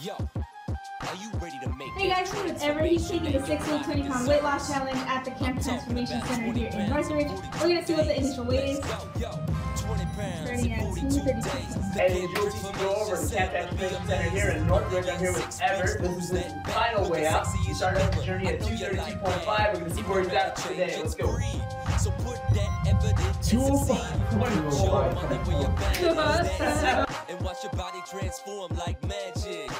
Yo, are you ready to make Hey guys, I'm with Elver. He's taking the 6 20 pound weight loss challenge at the Camp Transformation Center here in Northridge. We're gonna see what the initial weight is. Starting at 236. And as you can go over to Camp Transformation Center here in Northridge. I'm here with Elver. This is his final weigh out. He started off the journey at 232.5. We're gonna see where he's at today. Let's go. So put that evidence Two and watch your body transform like magic.